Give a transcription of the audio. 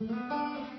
Música